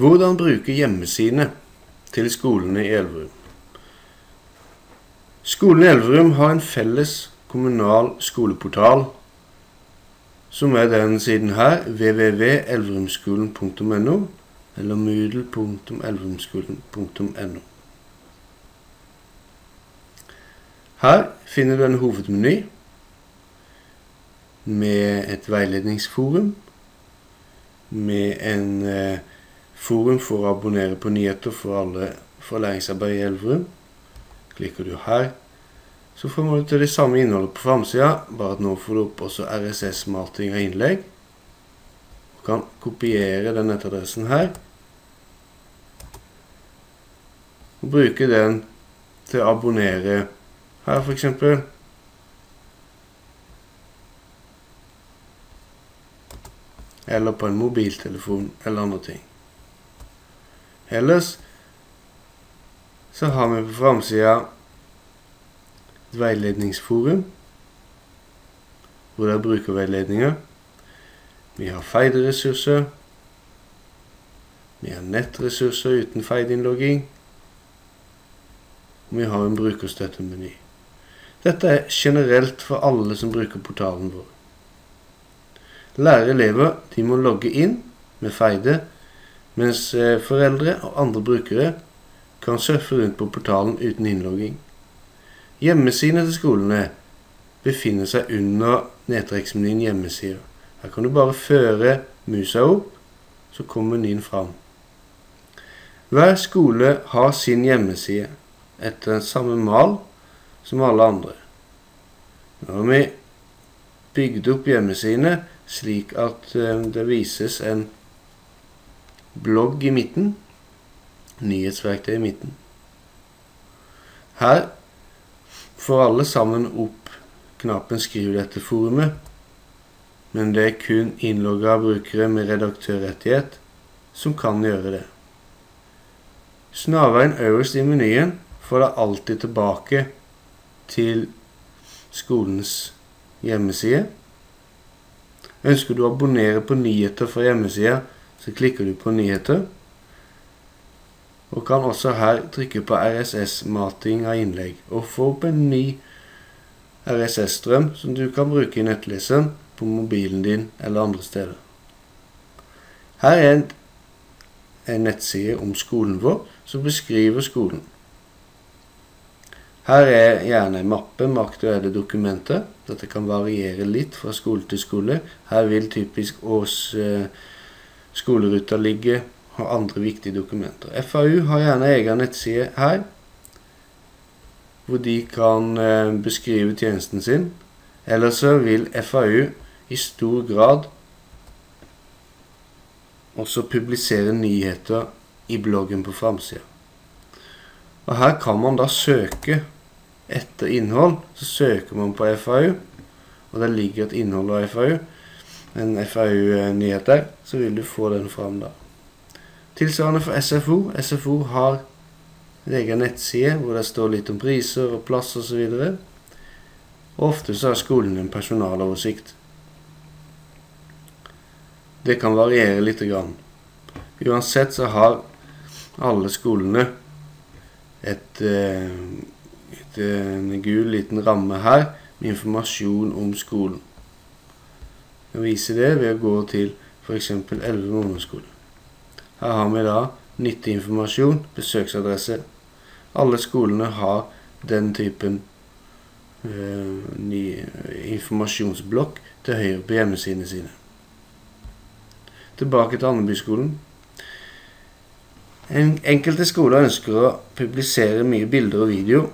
Hvordan bruke hjemmesidene til skolene i Elverum? Skolen i Elverum har en felles kommunal skoleportal, som er den siden her, www.elverumskolen.no, eller moodle.elverumskolen.no. Her finner du en hovedmeny med et veiledningsforum, med en eh, forum for å abonnere på nyheter for alle fra læringsarbeid i Elverum. Klikker du her, så får du til det samme innholdet på framsida, bare at nå får du opp også RSS-mating av innlegg. Du kan kopiere den nettadressen her, og bruke den til å abonnere her for eksempel. Eller på en mobiltelefon eller andre ting. Ellers så har vi på framsida et veiledningsforum hvor det er brukerveiledninger. Vi har feideressurser. Vi har nettressurser uten feideinnlogging. Og vi har en brukerstøttemeny. Dette er generelt for alle som bruker portalen vår. Lærere elever de må logge inn med feide, mens eh, foreldre og andre brukere kan surfe rundt på portalen uten innlogging. Hjemmesidene til skolene befinner seg under nedtrekksmenyen hjemmesider. Her kan du bare føre musa opp, så kommer menyen fram. Hver skole har sin hjemmeside etter den samme mal som alle andre. Nå har vi bygd opp hjemmesidene slik at eh, det vises en blogg i midten, nyhetsverktøy i midten. Her får alle sammen opp knappen 'Skriv dette forumet', men det er kun innlogga brukere med redaktørrettighet som kan gjøre det. Snarveien øverst i menyen får deg alltid tilbake til skolens hjemmeside. Ønsker du å abonnere på nyheter fra hjemmesida, så klikker du på nyheter. Og kan også her trykke på RSS-mating av innlegg, og få opp en ny RSS-strøm som du kan bruke i nettleseren på mobilen din eller andre steder. Her er en, en nettside om skolen vår som beskriver skolen. Her er gjerne en mappe med aktuelle dokumenter. Dette kan variere litt fra skole til skole. Her vil typisk års eh, skoleruta ligger, og andre viktige dokumenter. FAU har gjerne egen nettside her, hvor de kan eh, beskrive tjenesten sin. Ellers så vil FAU i stor grad også publisere nyheter i bloggen på framsida. Og her kan man da søke etter innhold. Så søker man på FAU, og det ligger et innhold av FAU, en FAU-nyhet der, så vil du få den fram da. Tilsvarende for SFO. SFO har en egen nettside hvor det står litt om priser og plass osv. Og, og ofte så har skolen en personaloversikt. Det kan variere litt. Grann. Uansett så har alle skolene et, eh, et, en gul liten ramme her med informasjon om skolen. Jeg viser det ved å gå til f.eks. Elverum ungdomsskole. Her har vi da nytteinformasjon, besøksadresse. Alle skolene har den typen ny informasjonsblokk til høyre på hjemmesidene sine. Tilbake til Andebyskolen. Enkelte skoler ønsker å publisere mye bilder og video.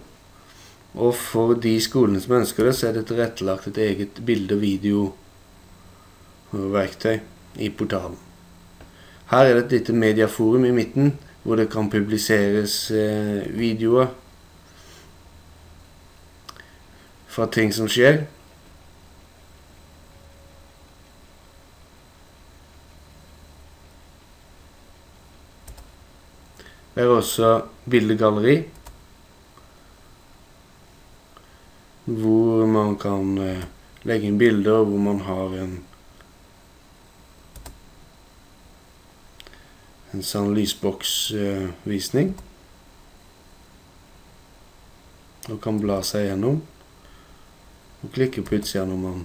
Og for de skolene som ønsker det, så er det tilrettelagt et eget bilde- og videoverktøy i portalen. Her er det et lite mediaforum i midten, hvor det kan publiseres eh, videoer fra ting som skjer. Det er også bildegalleri, hvor man kan eh, legge inn bilder, hvor man har en en sånn lysboksvisning. Og kan bla seg gjennom. Og klikke på utsida når man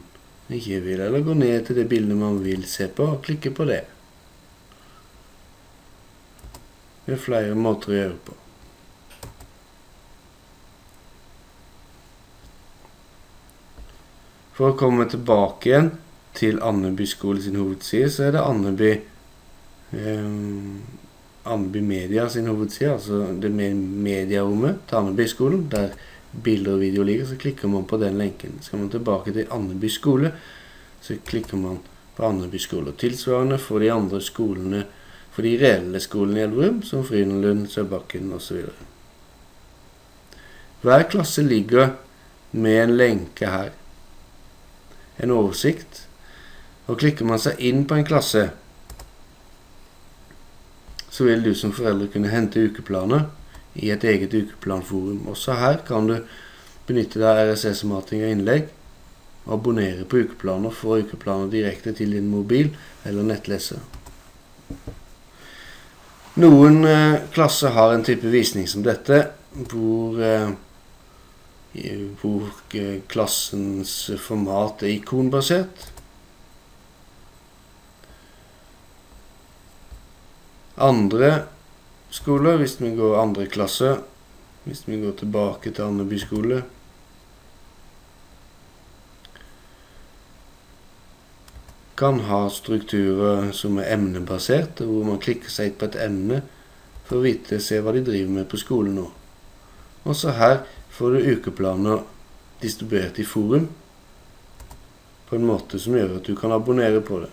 ikke vil, eller gå ned til det bildet man vil se på, og klikke på det. Det er flere måter å gjøre på. For å komme tilbake igjen til Andeby skole sin hovedside, så er det Andeby eh, Andeby Media sin hovedside, altså det mediarommet til Andeby-skolen, der bilder og video ligger, så klikker man på den lenken. Skal man tilbake til Andeby skole, så klikker man på Andeby skole. Tilsvarende for de andre skolene, for de reelle skolene i Elverum, som Frydenlund, Sørbakken osv. Hver klasse ligger med en lenke her en oversikt. Og klikker man seg inn på en klasse, så vil du som forelder kunne hente ukeplaner i et eget ukeplanforum. Også her kan du benytte deg av RSS-mating av innlegg, abonnere på ukeplaner, få ukeplaner direkte til din mobil eller nettleser. Noen eh, klasser har en type visning som dette, hvor eh, hvor klassens format er ikonbasert. Andre skoler, hvis vi går andre klasse, hvis vi går tilbake til Andeby skole kan ha strukturer som er emnebasert, hvor man klikker seg på et emne for å vite, se hva de driver med på skolen nå. Også her får du ukeplaner distribuert i forum på en måte som gjør at du kan abonnere på det.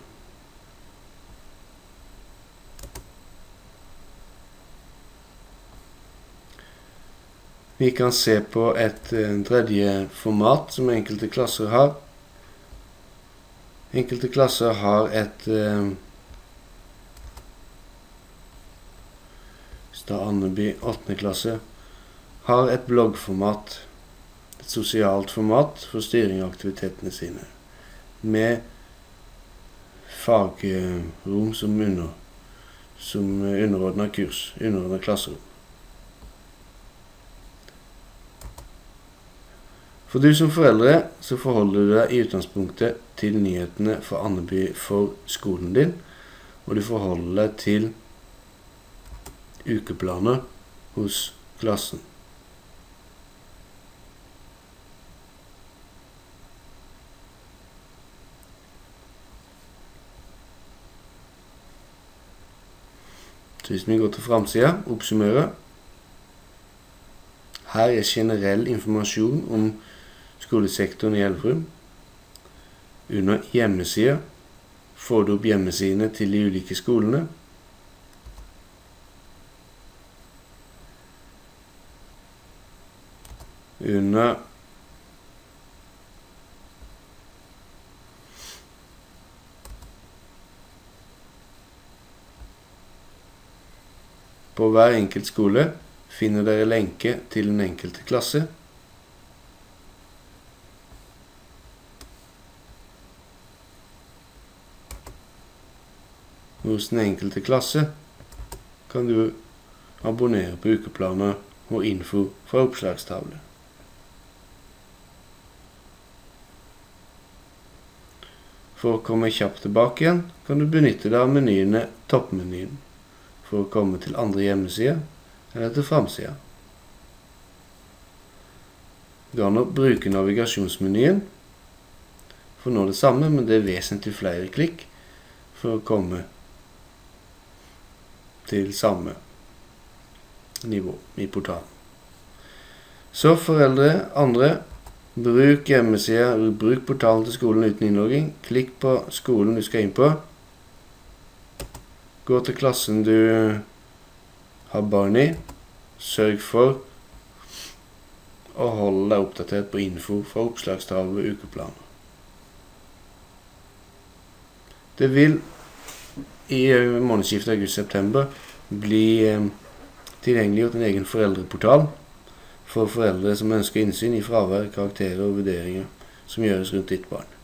Vi kan se på et eh, tredje format som enkelte klasser har. Enkelte klasser har et Stad Andeby 8. klasse har et bloggformat, et sosialt format for styring av aktivitetene sine, med fagrom som, under, som underordna kurs, underordna klasserom. For du som foreldre så forholder du deg i utgangspunktet til nyhetene for Andeby for skolen din, og du forholder deg til ukeplaner hos klassen. Så hvis vi går til framsida, oppsummerer Her er generell informasjon om skolesektoren i Elverum. Under hjemmesida får du opp hjemmesidene til de ulike skolene. Under På hver enkelt skole finner dere lenke til den enkelte klasse. Hos den enkelte klasse kan du abonnere på ukeplaner og info fra oppslagstavle. For å komme kjapt tilbake igjen kan du benytte deg av menyene Toppmenyen for å komme til andre hjemmesider eller til framsida. Du kan bruke navigasjonsmenyen for å nå det samme, men det er vesentlig flere klikk for å komme til samme nivå i portalen. Så foreldre, andre, bruk hjemmesida, bruk portalen til skolen uten innlogging. Klikk på skolen du skal inn på. Gå til klassen du har barn i. Sørg for å holde deg oppdatert på info fra oppslagstavle og ukeplaner. Det vil i månedsskiftet august-september bli eh, tilgjengeliggjort en egen foreldreportal for foreldre som ønsker innsyn i fravær, karakterer og vurderinger som gjøres rundt ditt barn.